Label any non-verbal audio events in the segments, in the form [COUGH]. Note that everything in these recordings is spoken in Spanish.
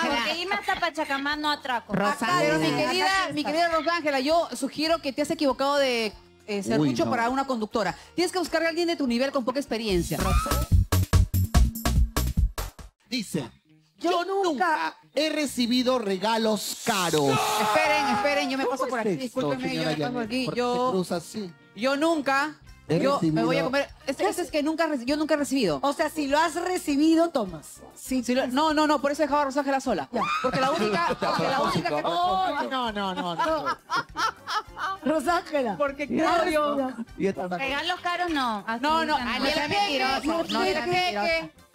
porque irme hasta Pachacamá no atraco. Pero mi querida, mi querida Rosángela, yo sugiero que te has equivocado de eh, serrucho no. para una conductora. Tienes que buscar a alguien de tu nivel con poca experiencia. Dice, yo nunca he recibido regalos caros. Esperen, esperen, yo me paso por aquí. Esto, Discúlpeme, yo me paso por aquí. yo nunca, He yo me voy a comer. Este, este es que nunca, yo nunca he recibido. O sea, si lo has recibido, tomas. Sí, Si lo- no, no, no, por eso dejaba a Rosángela sola. Porque la única, [LAUGHS] porque la única que... Oh, no, no, no, no. Rosángela. Porque claro, Regalos caros no. Así No, no, no. mentirosa. no, No.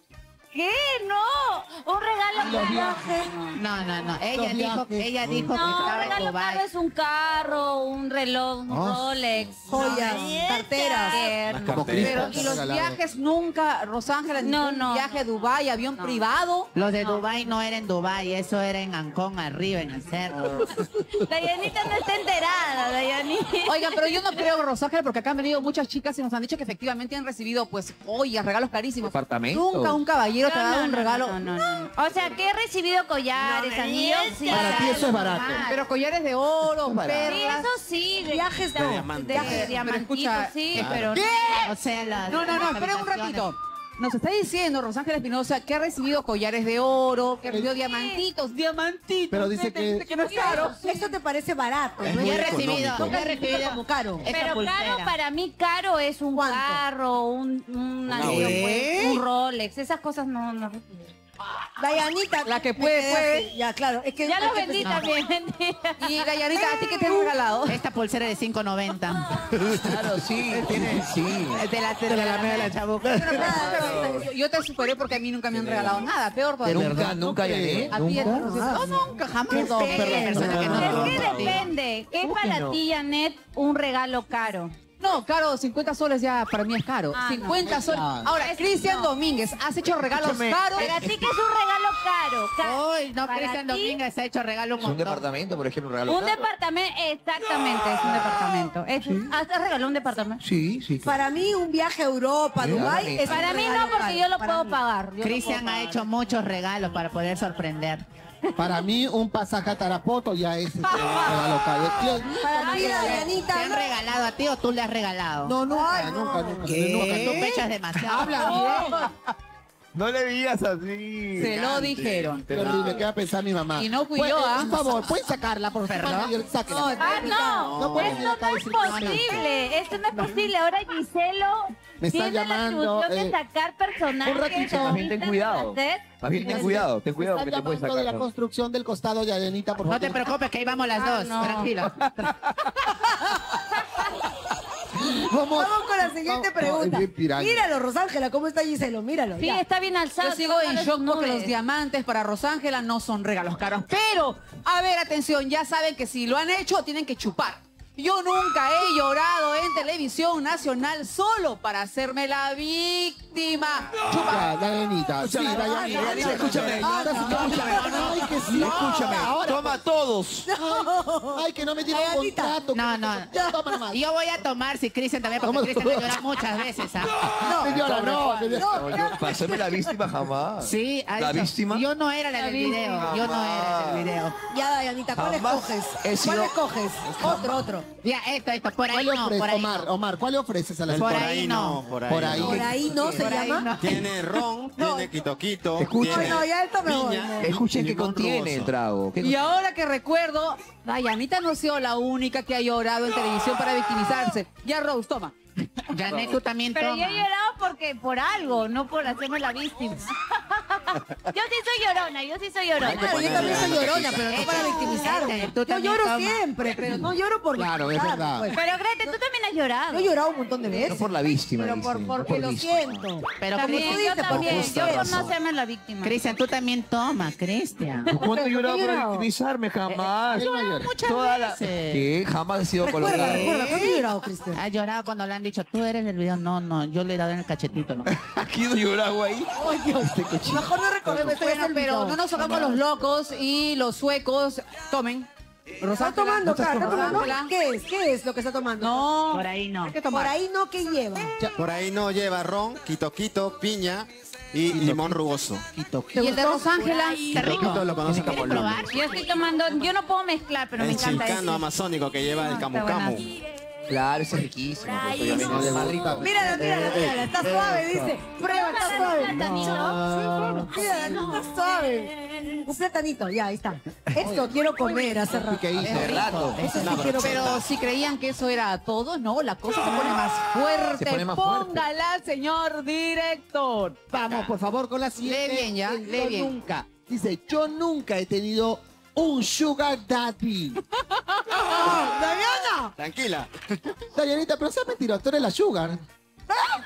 ¿Qué? No. Un regalo Los caro. viajes. No, no, no. Ella Los dijo, viajes. ella dijo que No, un estaba en regalo Dubai. caro es un carro, un reloj, un Ah. Rolex. Joyas, No. carteras. Tierno. Como Pero, y los regalado. viajes nunca, Rosángela, No, ningún no, viaje a. Dubái, avión No. privado. Los de Dubai no era en Dubai, eso era en Ancón, arriba, en el cerro. [LAUGHS] Dayanita no está enterada, Dayanita. Oigan, pero yo no creo, Rosángela, porque acá han venido muchas chicas y nos han dicho que efectivamente han recibido, pues, joyas, regalos carísimos. Departamentos. Nunca un caballero te ha No, dado no, un no, regalo. No, no, no, no. O sea, que he recibido collares, anillos, sí. Para ti eso es barato. Pero collares de oro, barato. Sí, perlas. eso sí. de- Viajes de, de de, Pero diamantitos, sí, Claro. pero O sea, No, no, no, las esperen un ratito. Nos está diciendo Rosángela Espinosa que ha recibido collares de oro, que ha recibido diamantitos, diamantitos. Pero dice que- que no es caro. Esto te parece barato. Es ¿no? muy he recibido, he recibido como caro. Pero pulsera. caro, para mí caro es un ¿Cuánto? carro, un, un, anillo, pues, un Rolex, esas cosas no, no. Dayanita. La que puede, quedé puede. Ya, claro. Es que Ya lo vendí pensar. también. Y Dayanita, ¿a ti qué te han regalado? Esta pulsera de 5.90. Claro, sí, tiene, sí. De la, de la Alameda de la Chabuca. Yo, yo te superé porque a mí nunca me han regalado nada. Peor verdad, nunca, no Yané. creo. A ti, entonces, no, nunca, jamás. Es que depende. ¿Qué es ¿Cómo que para ti, Janet, un regalo caro? No, caro, 50 soles ya para mí es caro. Ah, no. 50 soles. Ah. Ahora, Cristian Domínguez, ¿has hecho regalos Escúchame, caros? Para ti, que es un regalo caro? Ca- Uy, no, Cristian ti, Domínguez ha hecho regalo un Es un departamento, por ejemplo, un regalo. Un caro. departamento, exactamente, es un departamento. Es, ¿Has regalado un departamento? Sí, sí. claro. Para mí, un viaje a Europa, Sí, Dubái, sí. es un Para mí no, porque caro. yo lo Para puedo mí. pagar. Cristian ha hecho muchos regalos para poder sorprender. Para mí, un pasaje a Tarapoto ya es este, caro. Tío, Para ti, ¿Te Dayanita. han regalado a ti o tú le has regalado? No, nunca, Ay, no. nunca, nunca. Nunca, tú pechas demasiado. Habla No le digas así. Se lo dijeron. Qué ¿qué va a pensar mi mamá? Y no fui Pues, yo, eh, ¿ah? Por favor, ¿pueden sacarla, por favor? Sáquenla. Ah, no, No pueden esto no es posible, esto no es posible. Ahora Giselo Me está llamando, la eh, de sacar personajes. un ratito. Bien ten cuidado. bien ten cuidado, ten cuidado Están que te puedes llamando de la construcción del costado de Adenita, por No favor. te preocupes, que ahí vamos las Ah, dos. no. Tranquilo. [LAUGHS] Vamos, Vamos con la siguiente No, no, pregunta. piraña. Míralo, Rosángela, ¿cómo está Giselo? Míralo. Sí, ya. está bien alzado. Yo sigo en shock porque los diamantes para Rosángela no son regalos caros. Pero, a ver, atención, ya saben que si lo han hecho, tienen que chupar. Yo nunca he llorado en televisión nacional solo para hacerme la víctima. Chupa. Ya, Dayanita. Sí, Escúchame, Dayanita. Dayanita, escúchame. Escúchame. Ay, que sí. Escúchame, toma todos. Ay, que no me dieron Dayanita. contrato. No, no. Yo voy a tomar si Cristian también, porque. Cristian te llora muchas veces. ¿ah? Señora, no. No, yo, para hacerme la víctima jamás. Sí, La víctima. Yo no era la del video. Yo no era el video. Ya, Dayanita, ¿cuál escoges? ¿Cuál escoges? Otro, otro. Ya, esto, esto, por ¿Cuál ahí no, ofreces, por ahí Omar? no. Omar, ¿cuál le ofreces a la Por ahí no. por ahí. Por ahí. no. Por ahí no se Por ahí llama. no. Tiene ron, [LAUGHS] tiene quito quito, Escucha. tiene No, ya esto me voy. piña me- Escuchen y qué limón contiene rugoso. el trago. ¿Qué Y contiene? ahora que recuerdo, Dayanita no ha sido la única que ha llorado en televisión para victimizarse. Ya, Rose, toma. Janet, tú también Pero yo he toma. llorado porque por algo, no por hacerme la víctima. [LAUGHS] yo sí soy llorona, yo sí soy llorona. Claro, yo también soy llorona, pero no para victimizarme. Tú Yo lloro toma. siempre, pero no lloro por Claro, es verdad. pues. Pero Grete, tú también has llorado. Yo he llorado un montón de veces. No por la víctima. Pero por, porque no lo víctima. siento. Pero También, tú yo dices, también, yo por no hacerme la víctima. Cristian, tú también toma, Cristian. ¿Cuándo he llorado ¿Qué he para llorado? victimizarme? Jamás. Muchas Toda la... veces. ¿Qué? Jamás he sido Recuerda, colocado. recuerda, ¿cuándo he llorado, Cristian? Ha llorado cuando le han dicho, tú eres del video. No, no, yo le he dado en el cachetito. ¿no? [LAUGHS] Ahí. Ay, Dios. Mejor no recordemos esto, Bueno, pero no nos hagamos los locos y los suecos. Tomen. ¿Está Rosángela, tomando, ¿no cara? ¿Está tomando? Rosángela? ¿Qué es? ¿Qué es lo que está tomando? No. Por ahí no. Hay que tomar. Por ahí no, ¿qué lleva? Por ahí no lleva ron, quito quito, piña, y limón rugoso. Quito, ¿Y el de Rosángela? Está rico. Quito lo conocen ¿Quieres como probar? lomo. Yo estoy tomando, yo no puedo mezclar, pero me El encanta amazónico que lleva el Ah, camu camu. Claro, ese es riquísimo. pues, obviamente, es más rico. Mírala, mírala, mírala. Está suave, dice. Prueba, está suave. Platanito. Mírala, está suave. Un platanito, ya, ahí está. Esto quiero comer hace rato. De rato. Eso sí quiero Pero comer. si creían que eso era todo, no, la cosa se pone más fuerte. Se pone más fuerte. Póngala, señor director. Vamos, por favor, con la siguiente. Lee bien, ya, lee bien. nunca. Dice, yo nunca he tenido un sugar daddy. Tranquila. Dayanita, pero sea mentiroso, tú eres la sugar.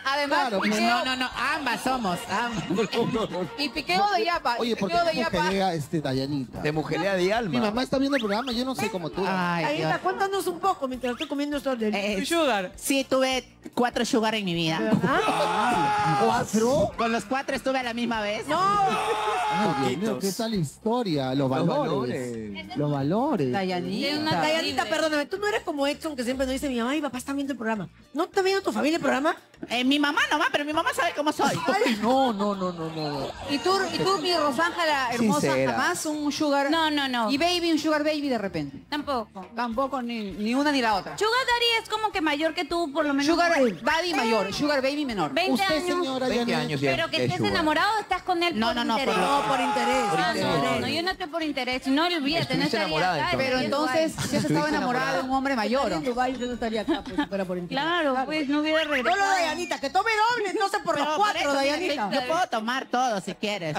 Además, Claro, piqueo, No, no, no, ambas somos, ambas. [LAUGHS] y piqueo de yapa. Oye, ¿por qué piqueo de te yapa. mujerea este Dayanita? De mujería de alma. Mi mamá está viendo el programa, yo no sé cómo tú. Ay, está, cuéntanos un poco mientras estoy comiendo esto del... Eh, Sugar. Sí, tuve cuatro sugar en mi vida. [LAUGHS] ¿Cuatro? Con los cuatro estuve a la misma vez. ¡No! Ay, Dios mío, ¿qué tal la historia? Los Los valores. Los valores. Dayanita. De Dayanita, perdóname, tú no eres como Edson que siempre nos dice mi mamá y papá están viendo el programa. ¿No está viendo tu familia el programa? Eh, mi mamá nomás, pero mi mamá sabe cómo soy. Ay, no, no, no, no, no. ¿Y tú, y tú, mi Rosángela hermosa, Sincera. jamás un sugar? No, no, no. Y baby, un sugar baby de repente. Tampoco. Tampoco ni, ni una ni la otra. Sugar Daddy es como que mayor que tú, por lo menos. Sugar daddy mayor, sugar baby menor. 20 Usted, años. señora 20 Janet. años ya. Pero que es estés sugar. enamorado, estás con él No, por no, no, interés. por- No, por interés. Por no, no, yo no estoy por interés. No olvídate, no Estuviste estaría enamorada, acá. Pero entonces, si has estado Estuviste enamorada de un hombre mayor. En Dubái yo no estaría acá, pues, si fuera por interés. Claro, pues no hubiera regresado. Solo Dayanita, que tome doble, entonces por los cuatro, Dayanita. Yo puedo tomar todo si quieres.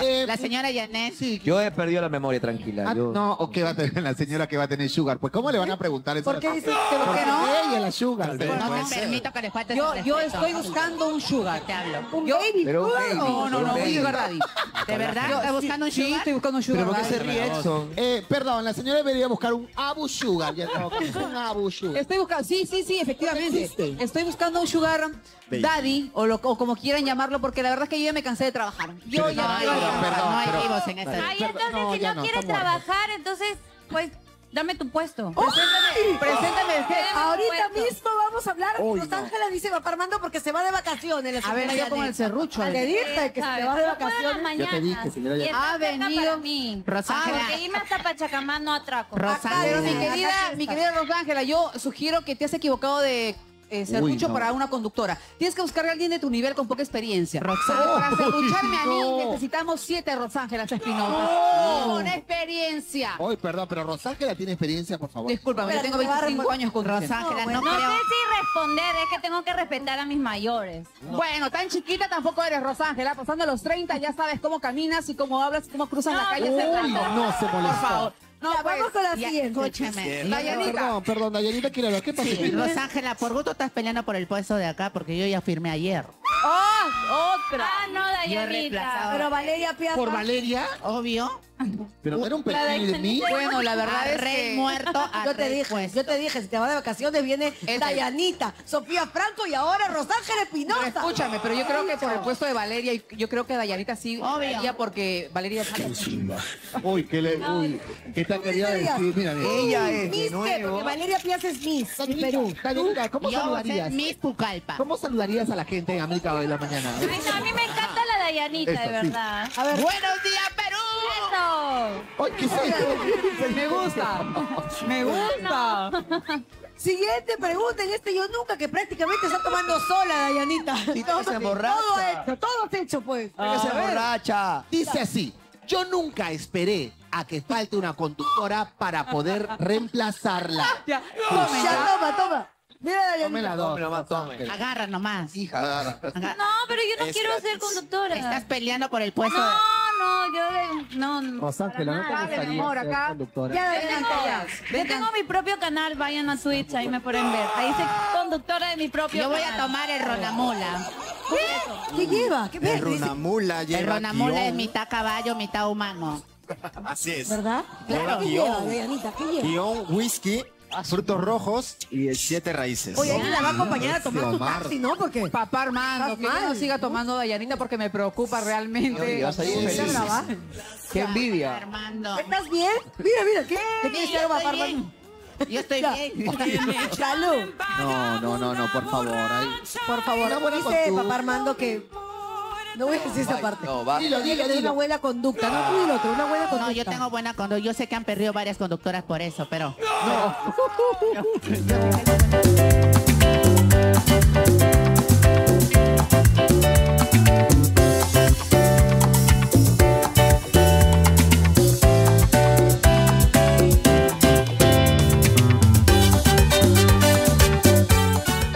Eh, La señora Janet. Sí. Yo he perdido la memoria, tranquila. Ah, yo- no, o qué va a tener la señora que va a tener sugar. Pues, ¿cómo le van a preguntar eso? ¿Por qué dices que ¿Por lo que no? no? Ella la sugar. No me permito que le falte Yo, yo estoy buscando un sugar. Te hablo. Un Yo- baby. Pero un sugar. baby. No, no, un no, un baby. sugar daddy. ¿De verdad? Yo- ¿Estás buscando un Sí, sugar? estoy buscando un sugar ¿Pero por qué se daddy. ríe Edson? Eh, perdón, la señora debería buscar un Abu Sugar. Ya no, ¿qué es un Abu Sugar? Estoy buscando, sí, sí, sí, efectivamente. existe? Estoy buscando un sugar daddy o, lo, o como quieran llamarlo, porque la verdad es que yo ya me cansé de trabajar. Yo Pero ya No hay, quiero perdón, vivos, trabajar. no hay pero- vivos en esta. Ay, entonces No, si ya no no, quieres está muerto. trabajar, entonces, pues, dame tu puesto. Preséntame, preséntame. Ahorita Puesto. mismo vamos a hablar. Uy, Los no. Ángeles dice papá Armando porque se va de vacaciones. la A ver, yo con el serrucho. a ver. Te dije que se va de vacaciones. Ya te dije, señora, Ha venido-. Rosángela. Porque irme hasta Pachacamán no atraco. Rosángela. Pero mi querida, mi querida Rosángela, yo sugiero que te has equivocado de eh, serrucho no. para una conductora. Tienes que buscar a alguien de tu nivel con poca experiencia. Roxana. Para serrucharme a mí necesitamos siete Rosángelas Espinosa. Con experiencia. Hoy, perdón, pero Rosángela tiene experiencia, por favor. Discúlpame, yo tengo me va a 25 responder. años con Rosángela, no No sé si responder, es que tengo que respetar a mis mayores. Bueno, tan chiquita tampoco eres, Rosángela. Pasando los 30 ya sabes cómo caminas y cómo hablas y cómo cruzas No, la calle. Uy, cerrando. no se Por molestó. favor. No, Ya, pues, vamos con la Ya, siguiente. escúchame. Dayanita. Perdón, perdón, Dayanita quiere hablar. ¿Qué pasa? Sí, Rosángela, por gusto estás peleando por el puesto de acá porque yo ya firmé ayer. ¡Oh! ¡Otra! Ah, no. Dayanita. Pero Valeria Piazza. ¿Por Valeria? Obvio. Pero era un perfil de mí. Bueno, la verdad es Rey que... [LAUGHS] muerto a Yo te dije, puesto. yo te dije, si te vas de vacaciones viene. Dayanita, Sofía Franco y ahora Rosángel Espinosa. escúchame, pero yo creo que por el puesto de Valeria, y yo creo que Dayanita sí Obvio. porque Valeria sale. Uy, ¿qué le, uy, ¿qué te quería decir? Mira, mira. Ella es de que, nuevo. porque Valeria Piazza es Miss Dayanita, Perú. Dayanita, ¿cómo Yo saludarías? Miss Pucallpa. ¿Cómo saludarías a la gente en América de la mañana? Ay, no, a mí me encanta la Dayanita, Eso, de sí. verdad. A ver, ¡Buenos días. Ay, ¿qué es esto? Me gusta. Me gusta. siguiente pregunta en este yo nunca, que prácticamente está tomando sola Dayanita. Sí, que se emborracha. Todo hecho, todo hecho pues. Que se borracha. Dice así, yo nunca esperé a que falte una conductora para poder reemplazarla. Ya, Ya, toma, toma. Mira Dayanita. Tome la dos. Tome nomás, tome. Agarra nomás. Hija. Agarra. No, pero yo no Es quiero gratis. ser conductora. Estás peleando por el puesto de... No, no, yo de- no, no. Rosángela, ¿no te nada. gustaría amor, ser acá. conductora? Ya, Yo Dayanita, tengo, ya. yo tengo mi propio canal, vayan a Twitch, ahí me pueden ver. Ahí soy conductora de mi propio Yo voy a canal. tomar el Ronamula. ¿Qué lleva? ¿Qué El? Dice, runamula El lleva Ronamula es guion. mitad caballo, mitad humano. [LAUGHS] Así es. ¿Verdad? Lleva ¿Qué lleva, guion. Dayanita? ¿Qué lleva? Guión, whisky, frutos rojos y siete raíces. Oye, alguien la va a acompañar a tomar tu Omar. taxi, ¿no? Porque Papá Armando, que no siga tomando Dayanita porque me preocupa realmente. Qué envidia. Armando. ¿Estás bien? Mira, mira, ¿qué? ¿Te quieres ser papá Armando? Yo estoy Ya. bien. [LAUGHS] Salud. No, no, no, no, por favor. ay. Por favor, buena dice papá Armando que No voy a decir esa parte. No, va. Dilo, dilo, tener una dilo. buena conducta, no tú y el otro, una buena conducta. No, yo tengo buena conducta. Yo sé que han perdido varias conductoras por eso, pero... No. [LAUGHS] [LAUGHS]